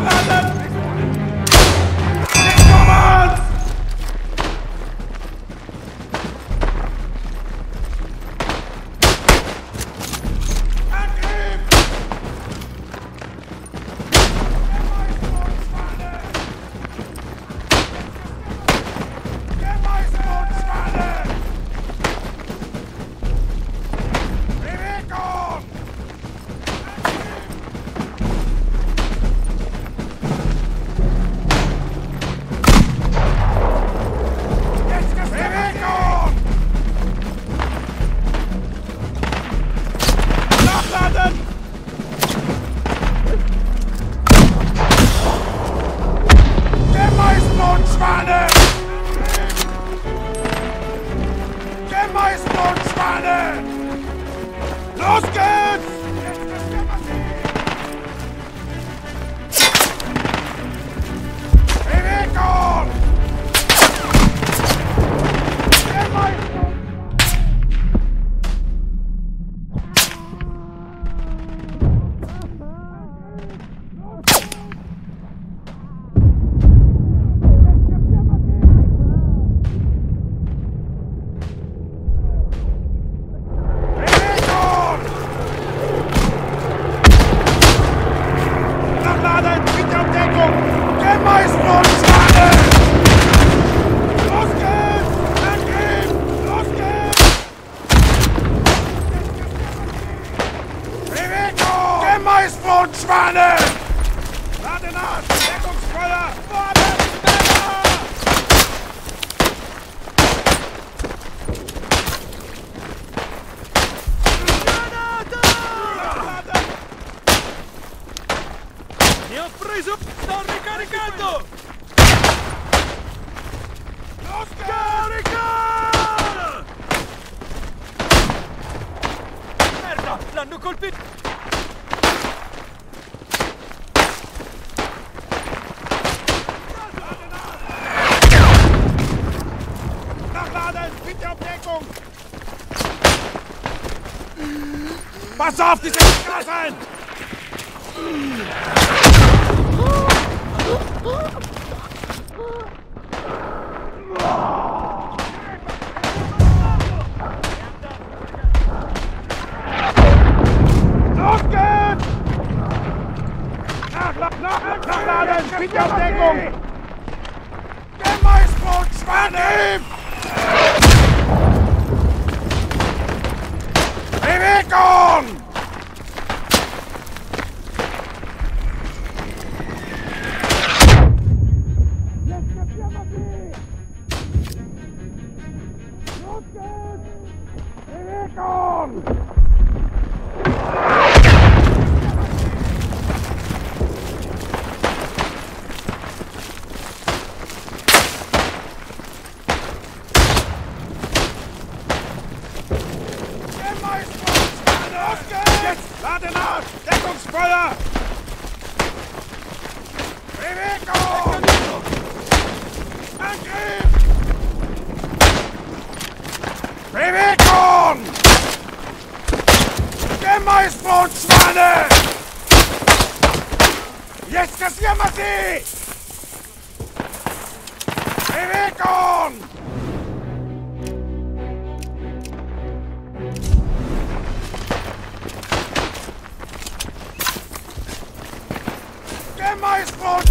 I'm Am my sponsor! Pass auf, die sind Gassen! Los geht's! Nach, nach, nach, nachladen! Bitte auf Deckung! Der Maisbrot, Schwane! Bewegung! Los Bewegung! Der Maisbrot,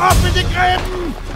Ab mit den Gräben!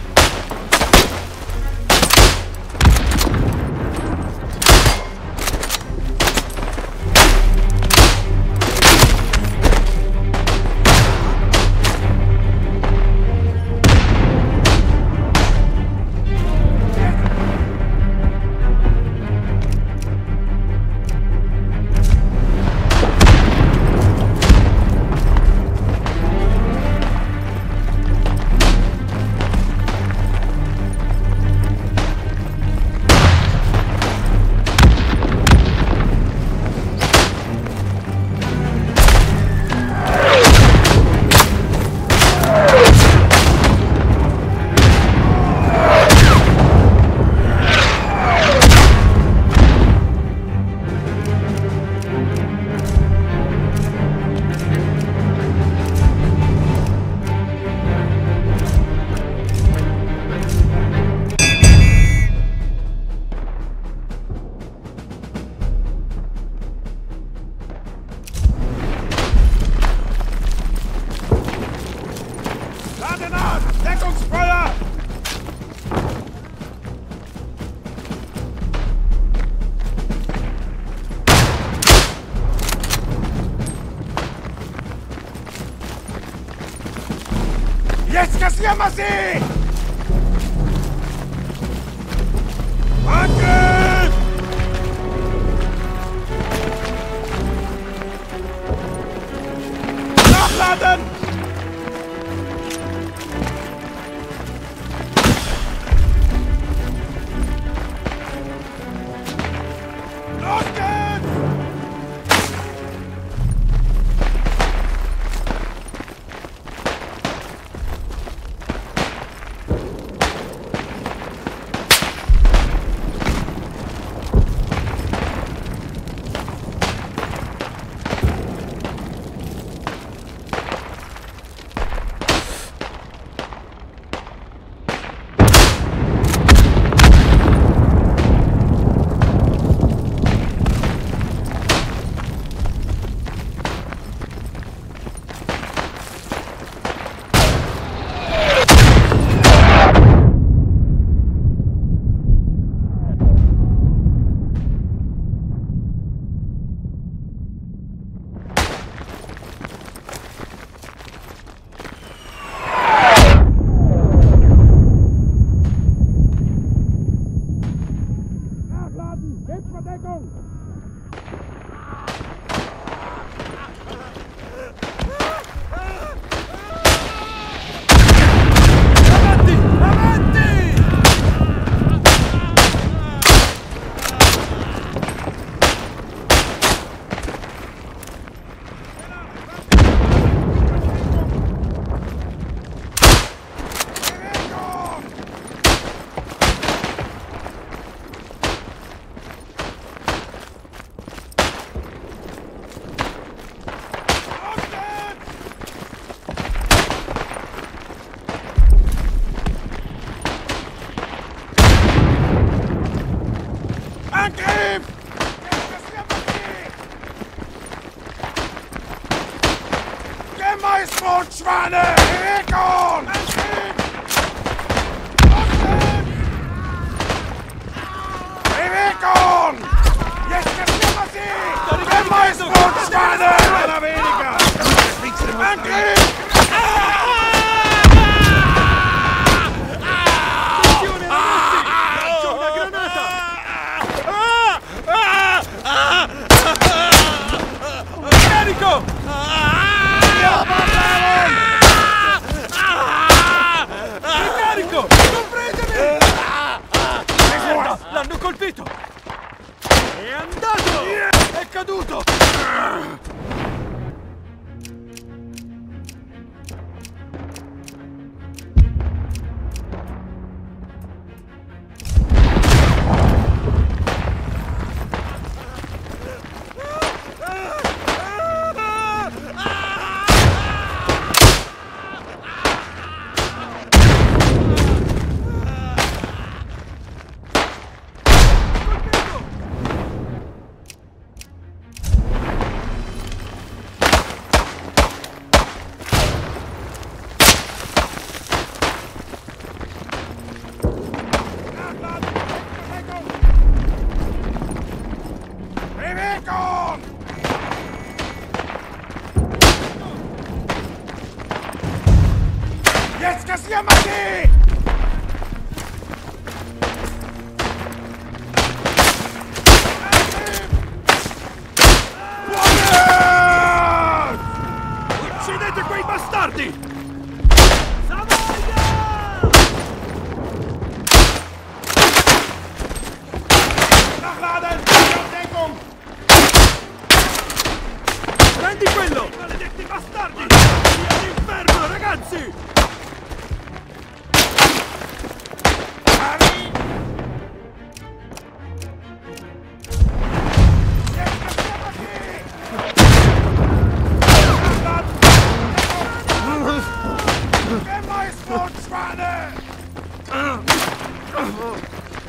chama assim! Nachladen! ¡Ustedes! ¡A la América! ¡Mantienen!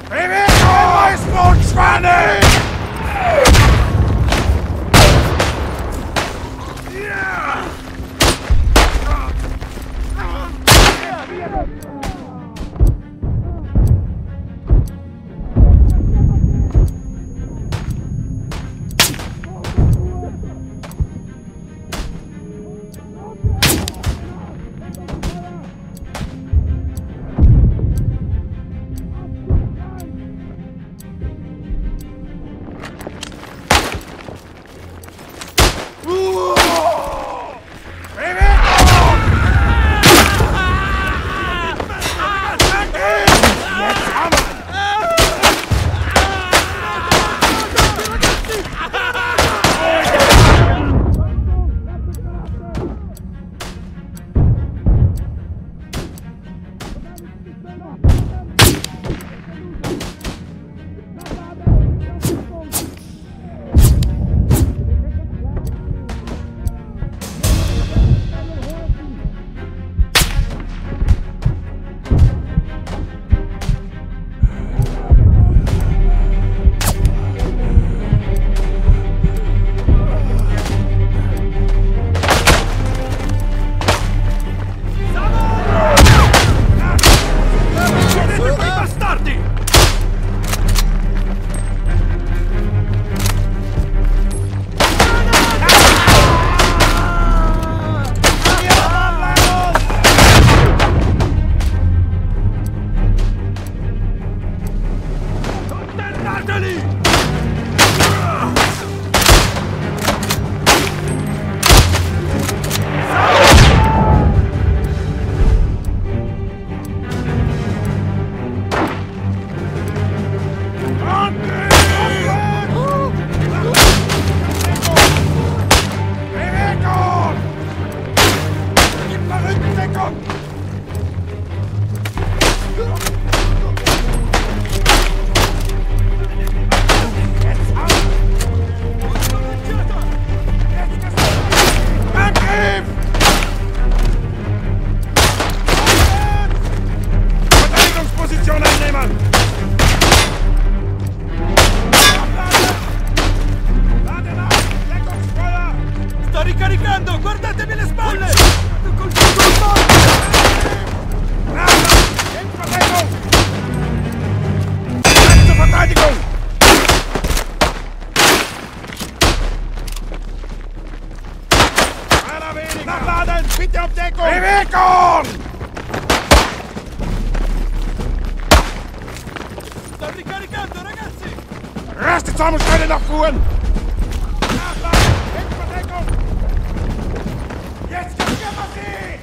Baby, oh! my small tranny! Zusammen, schnell nach Fuhren! Nachladen! Hinterdeckung! Jetzt kassieren wir sie!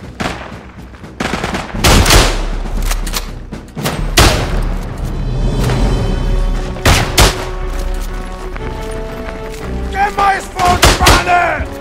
Gemeißbotspanne! Angriff!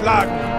Geschlagen.